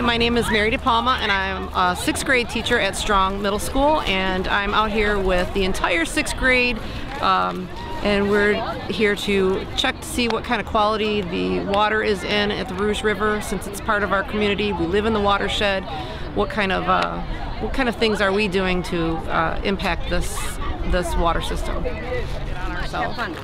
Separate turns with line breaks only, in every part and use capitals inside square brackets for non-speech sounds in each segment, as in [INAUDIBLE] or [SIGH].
my name is Mary DePalma and I'm a sixth grade teacher at Strong Middle School and I'm out here with the entire sixth grade um, and we're here to check to see what kind of quality the water is in at the Rouge River since it's part of our community. We live in the watershed. What kind of uh, what kind of things are we doing to uh, impact this this water system?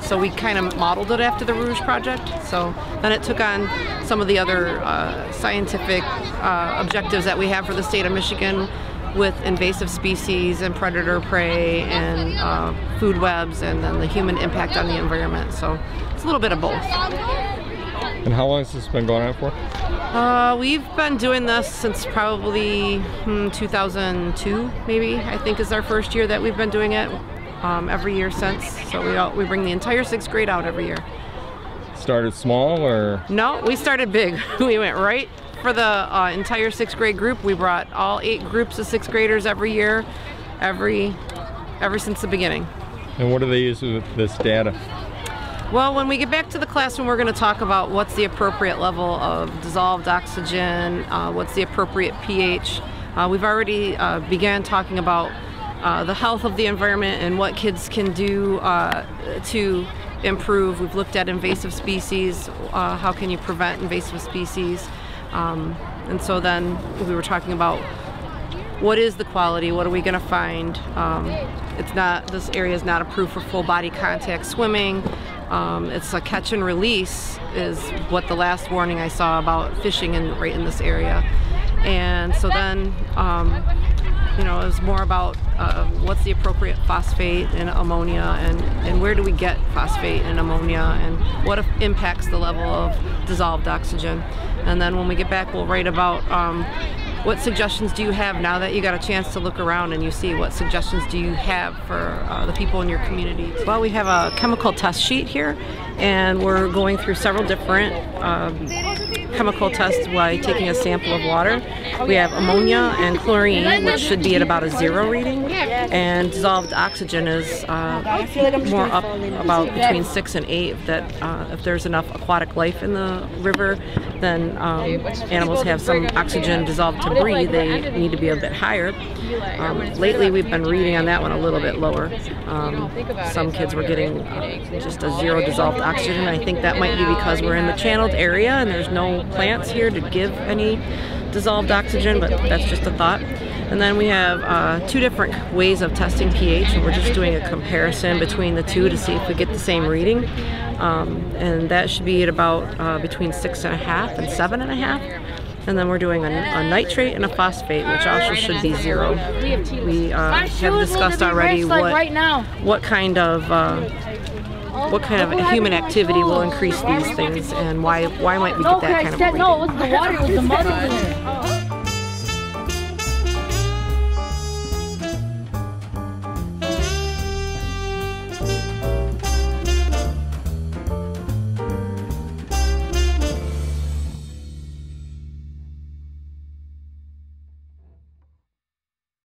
So we kind of modeled it after the Rouge project. So then it took on some of the other uh, scientific uh, objectives that we have for the state of Michigan with invasive species and predator prey and uh, food webs and then the human impact on the environment. So it's a little bit of both.
And how long has this been going on for?
Uh, we've been doing this since probably hmm, 2002, maybe, I think is our first year that we've been doing it um, every year since. So we, all, we bring the entire sixth grade out every year.
Started small or?
No, we started big. [LAUGHS] we went right for the uh, entire sixth grade group. We brought all eight groups of sixth graders every year, every, ever since the beginning.
And what do they use with this data?
Well, when we get back to the classroom, we're going to talk about what's the appropriate level of dissolved oxygen, uh, what's the appropriate pH. Uh, we've already uh, began talking about uh, the health of the environment and what kids can do uh, to improve. We've looked at invasive species, uh, how can you prevent invasive species. Um, and so then we were talking about what is the quality, what are we going to find. Um, it's not, this area is not approved for full body contact swimming. Um, it's a catch and release is what the last warning I saw about fishing in right in this area. And so then um, you know, it was more about uh, what's the appropriate phosphate and ammonia and, and where do we get phosphate and ammonia and what impacts the level of dissolved oxygen. And then when we get back, we'll write about um, what suggestions do you have now that you got a chance to look around and you see what suggestions do you have for uh, the people in your community? Well, we have a chemical test sheet here and we're going through several different um, chemical tests by taking a sample of water. We have ammonia and chlorine, which should be at about a zero reading, and dissolved oxygen is uh, more up about between six and eight. That uh, if there's enough aquatic life in the river, then um, animals have some oxygen dissolved to breathe. They need to be a bit higher. Um, lately, we've been reading on that one a little bit lower. Um, some kids were getting uh, just a zero dissolved oxygen. I think that might be because we're in the channeled area and there's no plants here to give any dissolved oxygen, but that's just a thought. And then we have uh, two different ways of testing pH, and we're just doing a comparison between the two to see if we get the same reading. Um, and that should be at about uh, between six and a half and seven and a half. And then we're doing a, a nitrate and a phosphate, which also should be zero. We uh, have discussed already what, what kind of uh, what kind of human activity will increase these things and why why might we get that kind of reading.